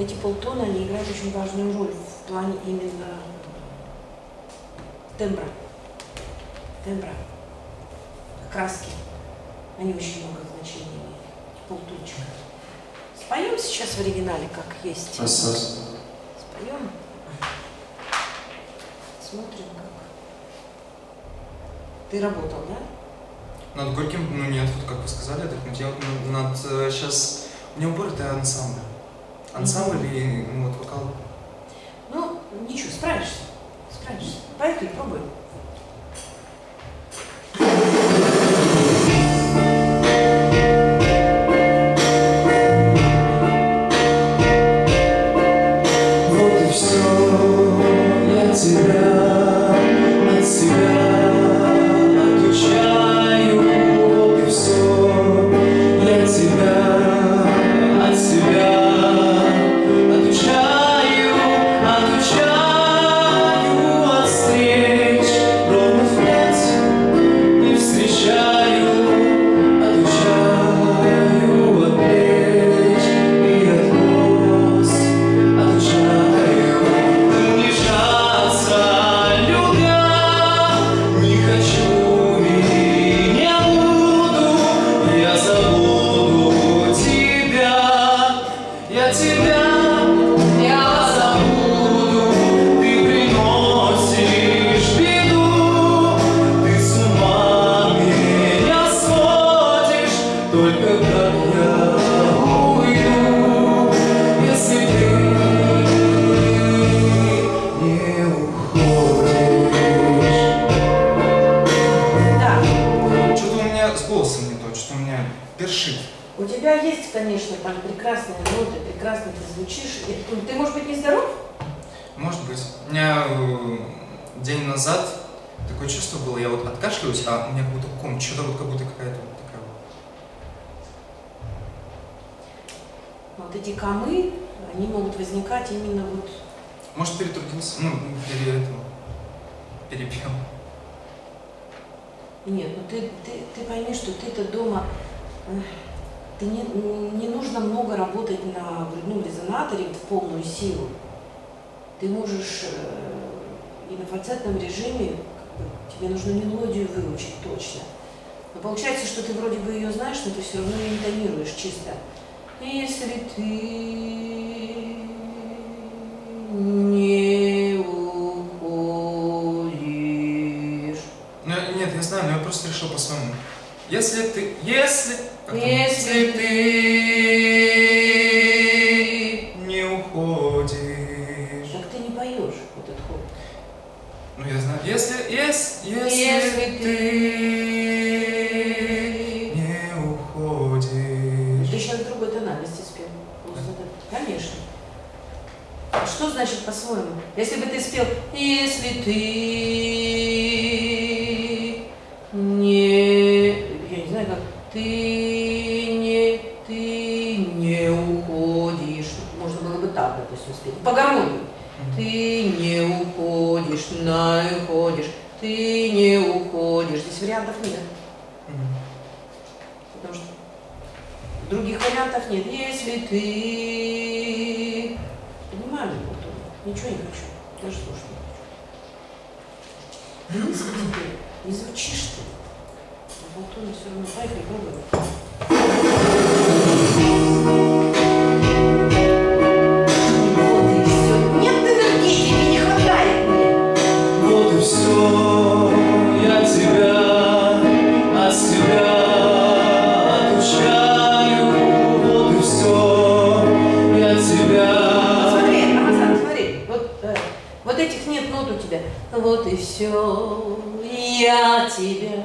эти полтона, они играют очень важную роль в плане именно тембра. Тембра. Краски. Они очень много значения имеют. Полтончика. Споем сейчас в оригинале, как есть. Раз. Споем. Смотрим, как. Ты работал, да? Над Горьким, ну нет, вот как вы сказали, отдохнуть. Я вот над, над, э, сейчас... У меня упор это ансамбль. Ансамбль и ну, вот вокал. Ну, ничего, справишься. Справишься. Поехали, пробуем. Тебя есть, конечно, там прекрасные ноты, прекрасно ты звучишь. И Ты, ты, может быть, не здоров? Может быть. У меня э, день назад такое чувство было, я вот откашливаюсь, а у меня как будто ком, что-то вот как будто какая-то вот такая вот. Вот эти комы, они могут возникать именно вот... Может, перетрудился, ну, пере, этого, перепел. Нет, ну ты, ты, ты пойми, что ты-то дома... Ты не, не нужно много работать на грудном резонаторе в полную силу. Ты можешь э, и на фальцетном режиме, тебе нужно мелодию выучить точно. Но получается, что ты вроде бы ее знаешь, но ты все равно ее интонируешь чисто. Если ты не уходишь. Ну, нет, я знаю, но я просто решил по-своему. Если ты, если? Если ты не уходишь. Так ты не поешь этот ход. Ну, я знаю, если, если, если, Если ты ты... не уходишь. Ты сейчас другой тональности спел. Конечно. А Что значит по-своему? Если бы ты спел, если ты не... Я не знаю как. Ты других вариантов нет. Если ты... Понимаю. Ничего не хочу. Даже слушать не хочу. Тебе не звучишь ты, а болтуны все равно поехали, пробуем. Вот и все, я тебя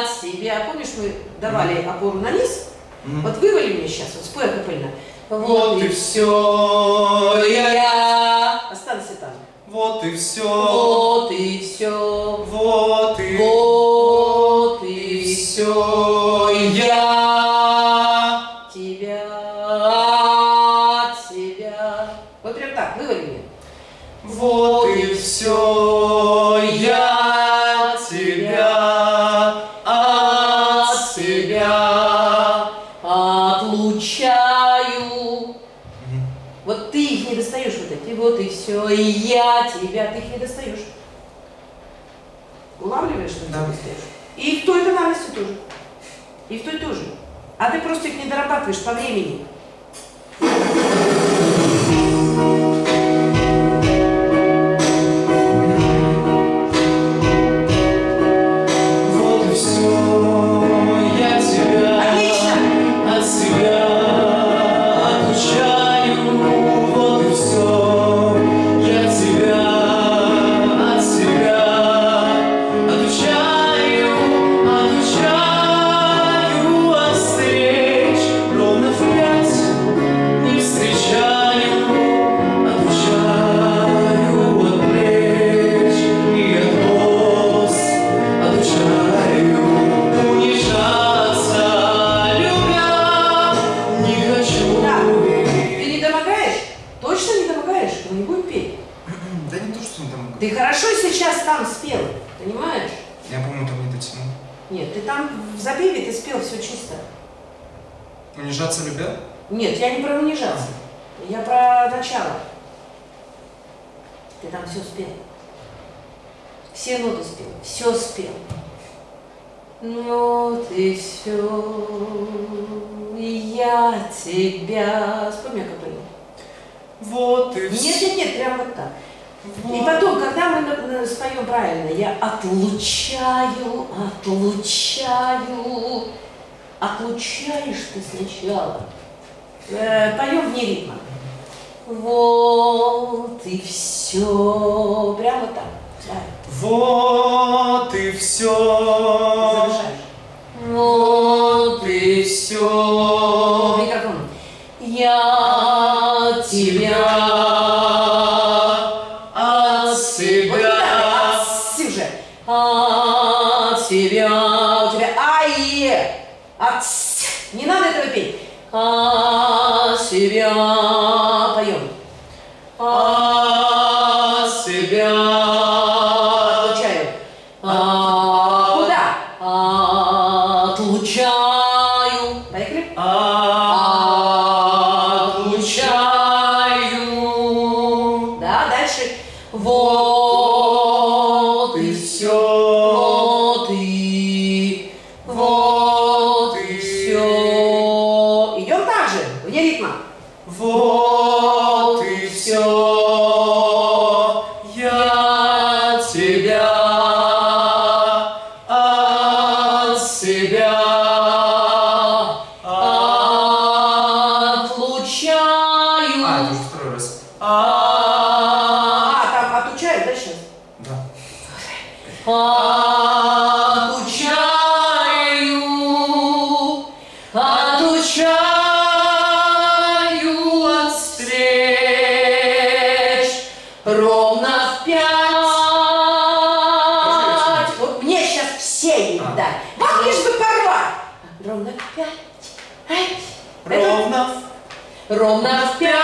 от себя. Помнишь, мы давали опору на низ? Мгм. Вот вывали мне сейчас, вот спой акапельно. Вот и все, я. я. Останься там. Вот и все, Вот и все. вот Вот их не достаешь. Улавливаешь, что Да. не достаешь? И в той тональности тоже. И в той тоже. А ты просто их не дорабатываешь по времени. Не там. Ты хорошо сейчас там спел, понимаешь? Я помню, там не дотянул. Нет, ты там в запеве ты спел все чисто. Унижаться любя? Нет, я не про унижаться. Я про начало. Ты там все спел. Все ноты спел, все спел. Ну ты все, я тебя. Вспомни, как было. Вот и Нет, все. нет, нет, прям вот так. И потом, когда мы споем правильно, я отлучаю, отлучаю, отлучаешь ты сначала. Э, поем вне ритма. Вот и все. Прямо так. Да. Вот и все. Завершаешь. Вот и все. Микрофон. Я тебя От себя их А. дать. Вот лишь бы порвать. Ровно в пять. Ай. Это ровно ровно в пять.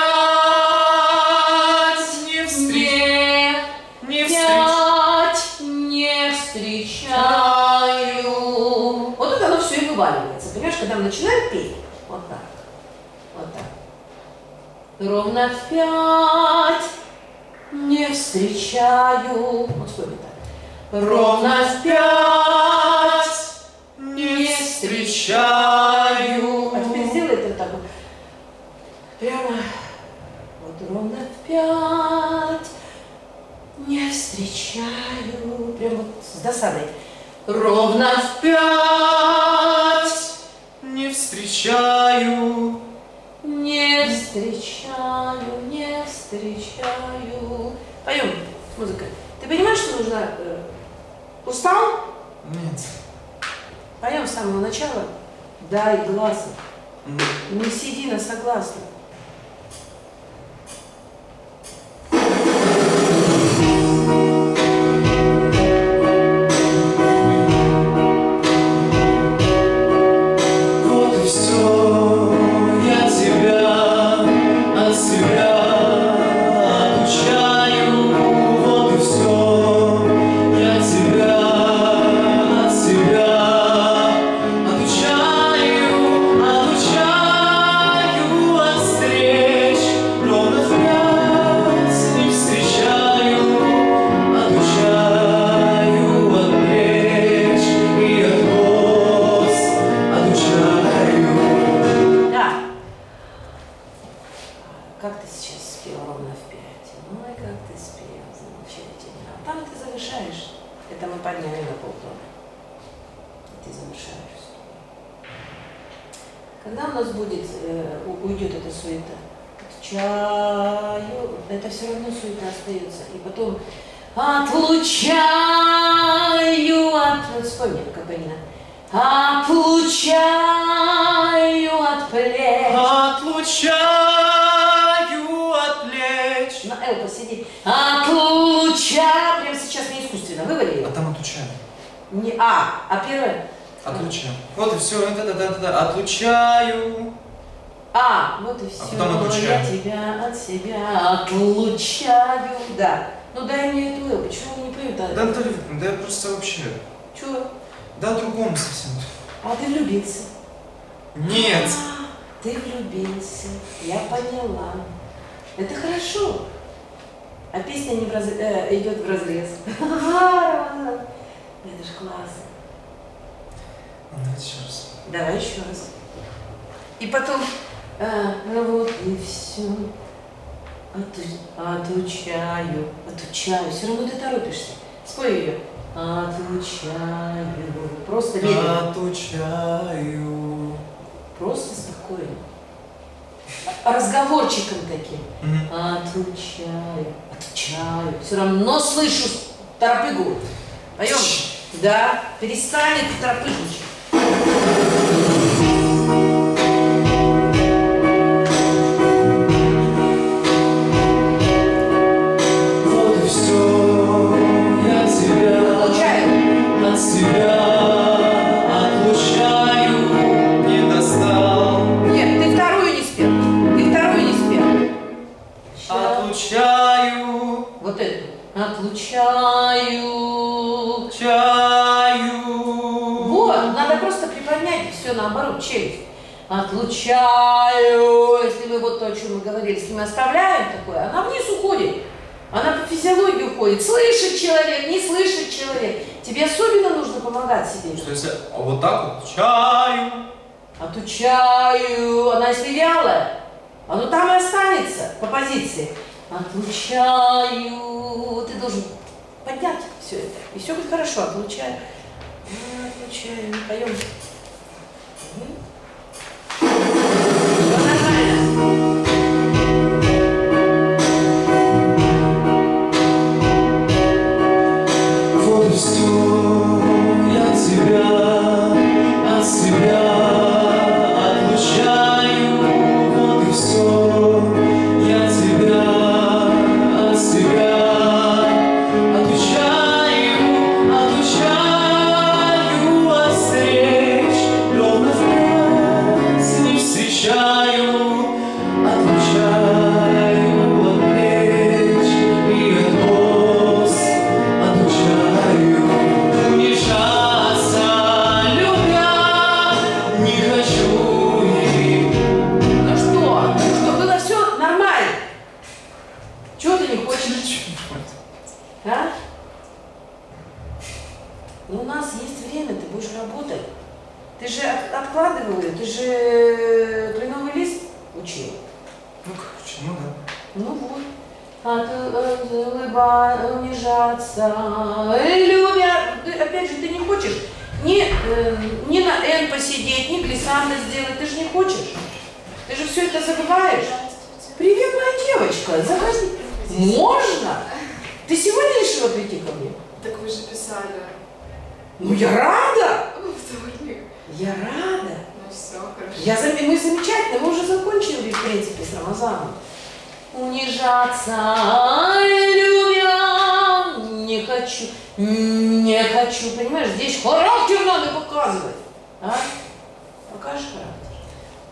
не встреч. Не, встреч. не встречаю. Вот это оно все и вываливается. Понимаешь, когда мы начинаем петь, вот так, вот так. Ровно в пять не встречаю. Вот сколько так. Ровно в пять Ровно в пять. не встречаю. Не встречаю, не встречаю. Поем, музыка. Ты понимаешь, что нужно? э, устал? Нет. Поем с самого начала. Дай глаза. Не сиди на согласном. темной, как ты спел, замолчите. А там ты завышаешь. Это мы подняли на полтона. И ты завершаешь. Когда у нас будет, э, уйдет эта суета? К чаю, это все равно суета остается. И потом отлучаю от... Вот вспомним. Отлучаю от плеч. Отлучаю плеч. На Л посиди. Отлучаю. Прямо сейчас не искусственно. Вывали ее. А там отлучаю. Не А, а первое. Отлучаю. Вот и все. Да, да, да, да. Отлучаю. А, вот и все. потом отлучаю. Я тебя от себя отлучаю. Да. Ну дай мне эту Л. Почему не поют? Да, Анатолий Викторович, да я просто вообще... Чего? Да, о другом совсем. А ты влюбился. Нет. А, ты влюбился. Я поняла. Это хорошо. А песня не в раз- э, идет в разрез. Это ж классно. Ну, Давайте еще раз. Давай еще раз. И потом, э, ну вот и все. отучаю, отучаю. Все равно ты торопишься. Спой ее. Отучаю. Просто медленно. Отучаю. Просто спокойно. Разговорчиком таким. Мгм. Отучаю, отучаю. Все равно слышу торопыгу. Поем? Да. Перестань эту Отлучаю. чаю. Вот, надо просто приподнять все наоборот, челюсть. Отлучаю. Если мы вот то, о чем мы говорили, если мы оставляем такое, она вниз уходит. Она по физиологии уходит. Слышит человек, не слышит человек. Тебе особенно нужно помогать себе. Что если а вот так вот? Чаю. Отучаю. Она если вялая, оно там и останется по позиции. Отлучаю. Ты должен поднять все это. И все будет хорошо. Отлучаю. Отлучаю. Поем. Мгм. Унижаться. Э, Любя, опять же, ты не хочешь ни, э, ни на N посидеть, ни глиссанда сделать, ты же не хочешь. Ты же все это забываешь. Привет, моя девочка, заходи. Можно? Ты сегодня решила прийти ко мне? Так вы же писали Ну, я рада! вторник. Я рада. Ну все, хорошо. Я, мы замечательно, мы уже закончили, в принципе, с Рамазаном. Унижаться, не хочу, понимаешь, здесь характер надо показывать. А? Покажешь характер?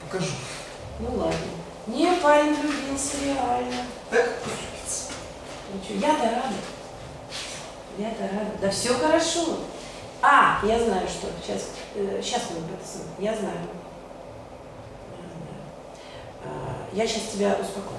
Покажу. Ну ладно. Не, парень влюбился реально. Так? Ну чё, я-то рада. Я-то рада. Да все хорошо. А, я знаю, что. Сейчас, сейчас мы об этом Я знаю. Я знаю. А, Я сейчас тебя успокою.